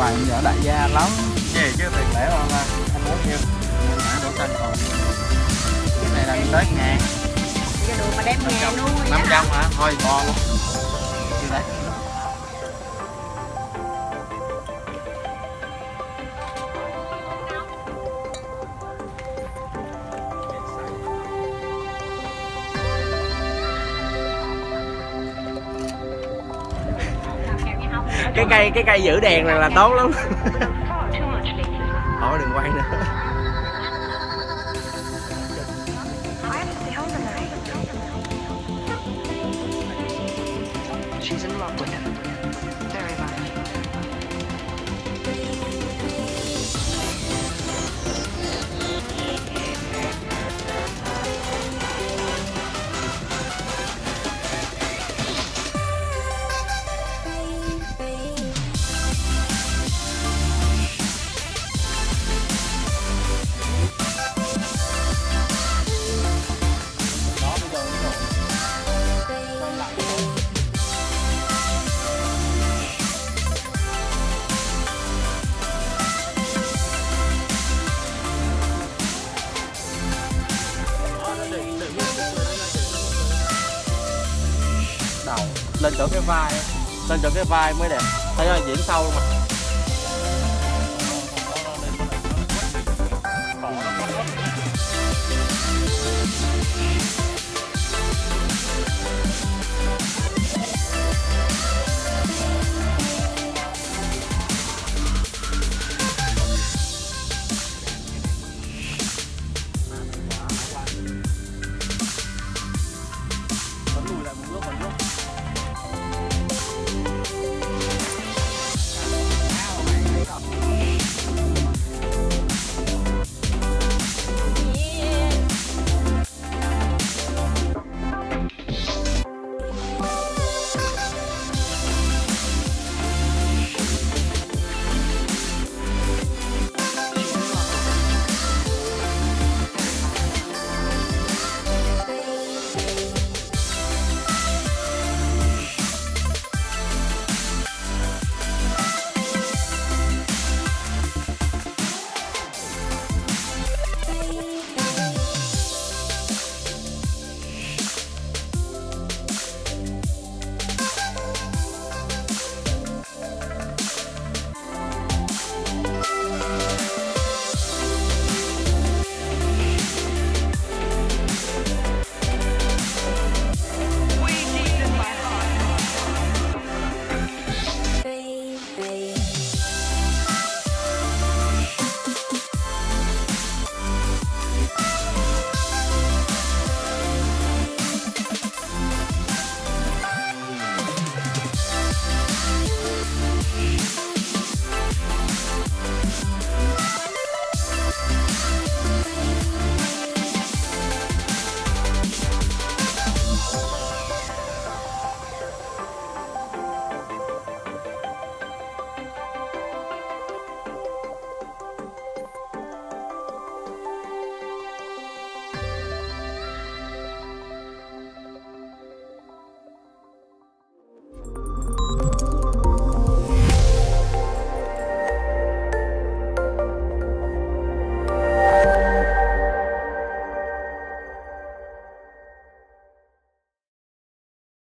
ngoài giờ đại gia lắm. Gì chứ tiền lẻ không anh muốn nhiêu đổ xanh còn cái này là tới ngàn. Cái đồ mà đem ngàn luôn năm trăm hả? Thôi bo cái cây cái cây giữ đèn này là tốt lắm. Thôi đừng quay nữa lên chỗ cái vai, lên chỗ cái vai mới đẹp. Thấy không? Diễn sâu luôn mà.